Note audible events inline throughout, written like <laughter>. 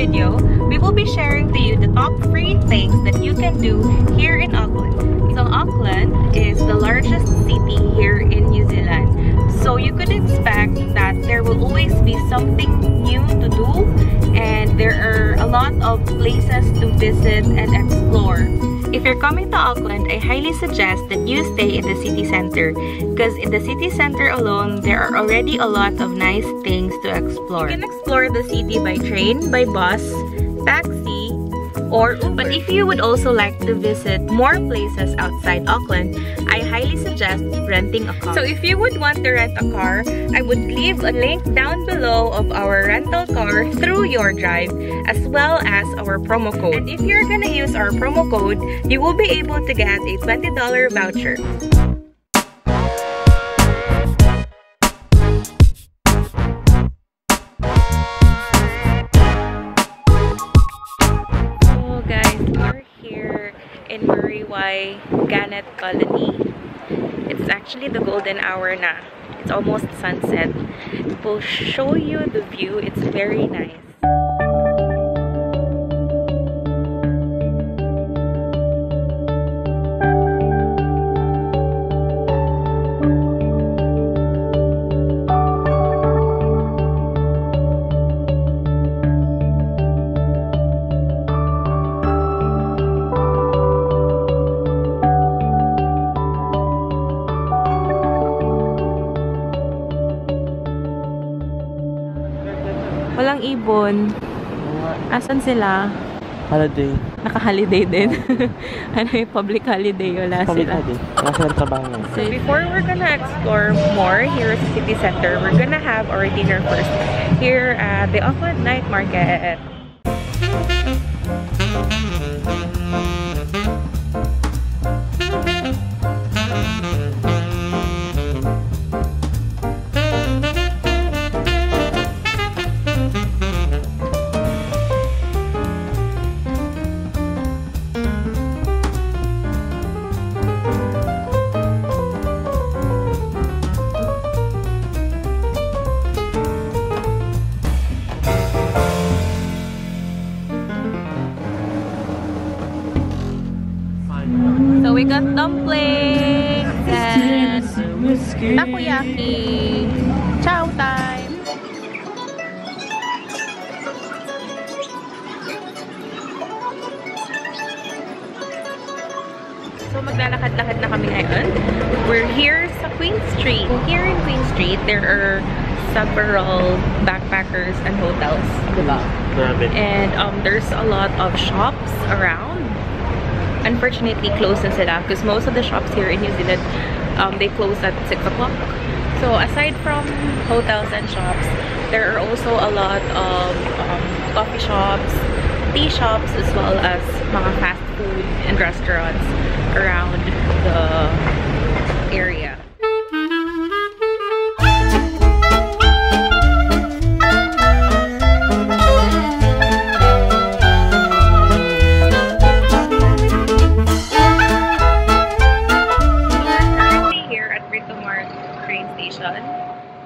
video, we will be sharing to you the top 3 things that you can do here in Auckland. So Auckland is the largest city here in New Zealand. So you could expect that always be something new to do and there are a lot of places to visit and explore. If you're coming to Auckland, I highly suggest that you stay in the city center because in the city center alone, there are already a lot of nice things to explore. You can explore the city by train, by bus, taxi, or Uber. But if you would also like to visit more places outside Auckland, I renting a car. So if you would want to rent a car, I would leave a link down below of our rental car through YourDrive as well as our promo code. And if you're gonna use our promo code, you will be able to get a $20 voucher. Gannet Colony. Actually the golden hour na. It's almost sunset. We'll show you the view. It's very nice. Walang ibon. Asan sila? Holiday. Naka-holiday din. <laughs> ano yung public holiday? Wala Public sila. holiday. Wala silang trabaho ngayon. So before we're gonna explore more here at City Center, we're gonna have our dinner first here at the Auckland Night Market. We got dumplings and takoyaki. Chow time! So maglalakad-lakad na kami ngayon. We're here sa Queen Street. Here in Queen Street, there are several backpackers and hotels? And um, there's a lot of shops around. Unfortunately, closed na sila because most of the shops here in New Zealand, um, they close at 6 o'clock. So aside from hotels and shops, there are also a lot of um, coffee shops, tea shops, as well as mga fast food and restaurants around the area. Train station.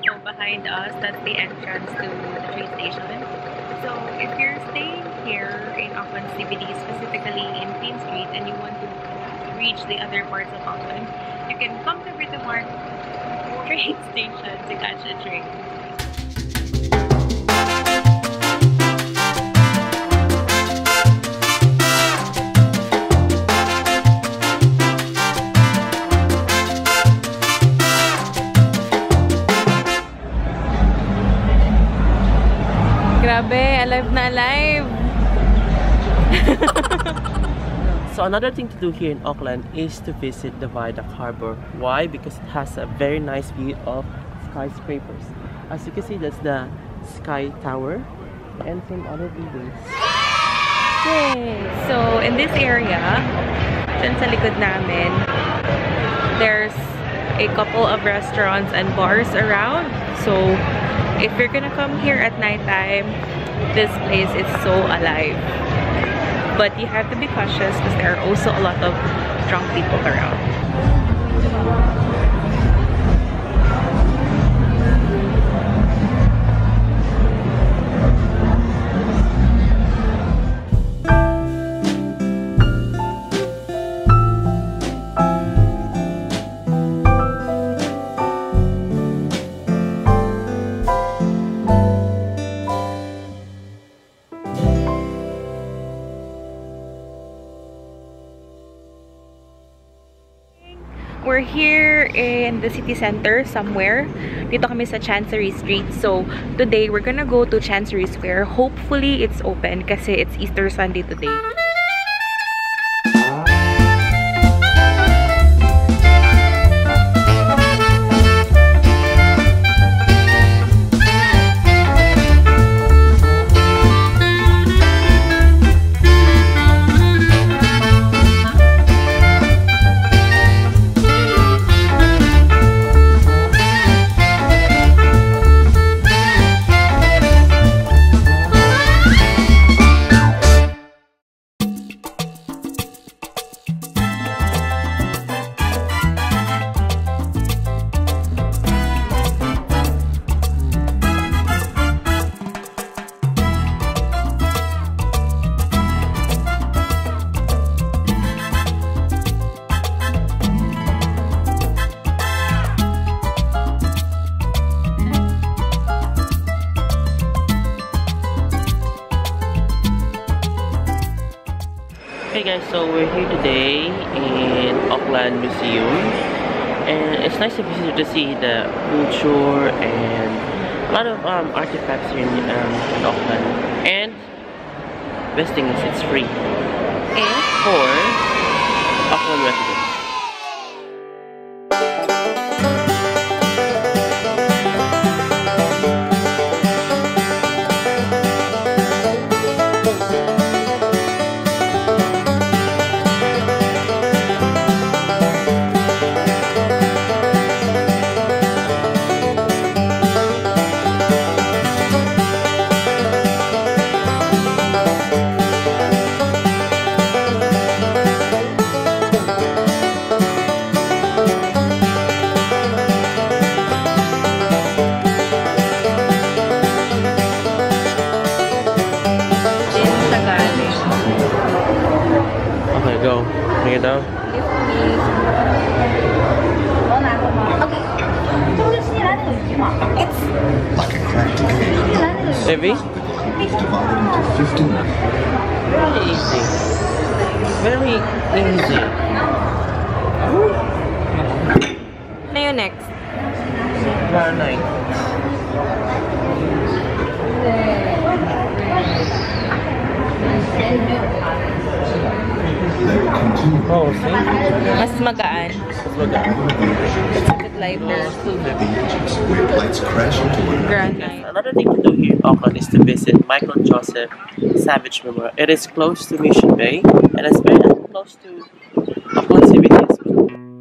So behind us, that's the entrance to the train station. So if you're staying here in Auckland CBD, specifically in Queen Street, and you want to reach the other parts of Auckland, you can come to Britomart train <laughs> station to catch a train. Alive na alive! <laughs> So another thing to do here in Auckland is to visit the Viaduct Harbor. Why? Because it has a very nice view of skyscrapers. As you can see, that's the Sky Tower and some other buildings. Yay! So, in this area, dyan sa likod namin, there's a couple of restaurants and bars around. So, if you're gonna come here at nighttime, this place is so alive. But you have to be cautious because there are also a lot of drunk people around. We're here in the city center somewhere. Dito kami sa Chancery Street. So, today, we're gonna go to Chancery Square. Hopefully, it's open kasi it's Easter Sunday today. Guys, so we're here today in Auckland Museum. And it's nice to visit to see the culture and a lot of um, artifacts here in, um, in Auckland. And best thing is it's free. And, for go. Bring it down. Like a cracked cake, Maybe? is divided into 15 Very easy. Very easy. Na yun next. Granite. They Oh, see? Mas magaan. Let's look at It's a bit lighter. Still heavy. images where plates crash into one another. Another thing to do here in Auckland is to visit Michael Joseph Savage Memorial. It is close to Mission Bay and it's very close to Auckland CBD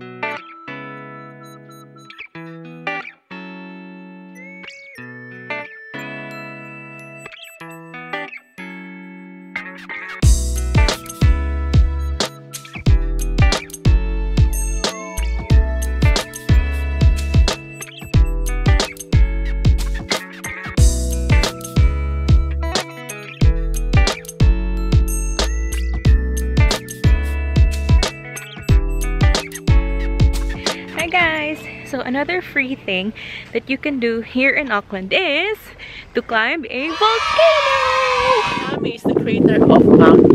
another free thing that you can do here in Auckland is to climb a volcano! Is the creator of Mount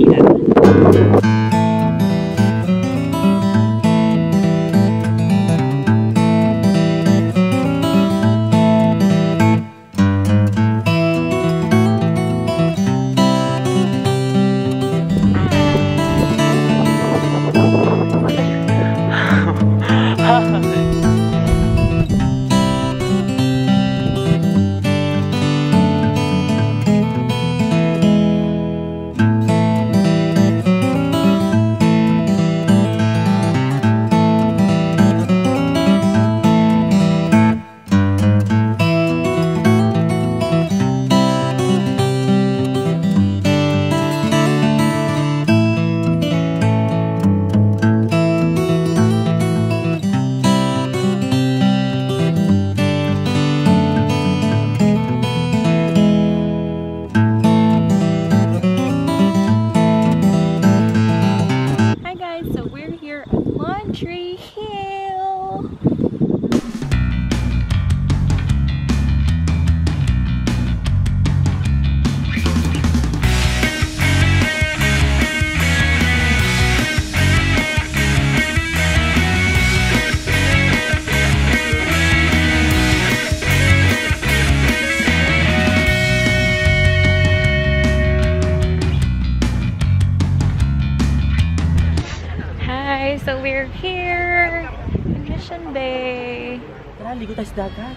Mission Bay. Tara, ligo tayo sa dagat.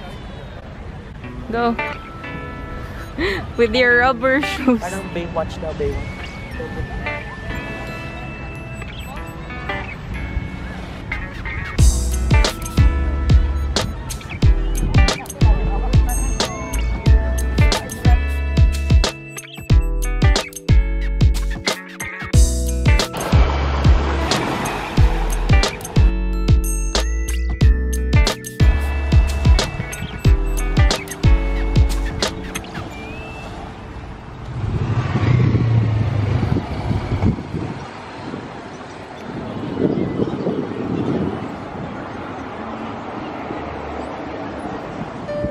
Go. With your rubber shoes. Parang Baywatch na, Baywatch.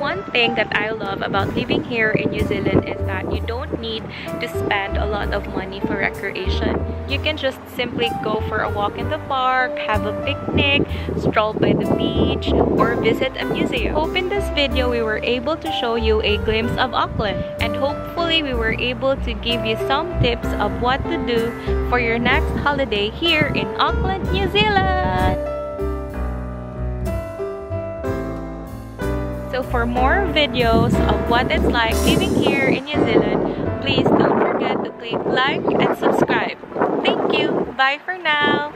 One thing that I love about living here in New Zealand is that you don't need to spend a lot of money for recreation. You can just simply go for a walk in the park, have a picnic, stroll by the beach, or visit a museum. Hope in this video we were able to show you a glimpse of Auckland and hopefully we were able to give you some tips of what to do for your next holiday here in Auckland, New Zealand. So for more videos of what it's like living here in New Zealand, please don't forget to click like and subscribe. Thank you. Bye for now.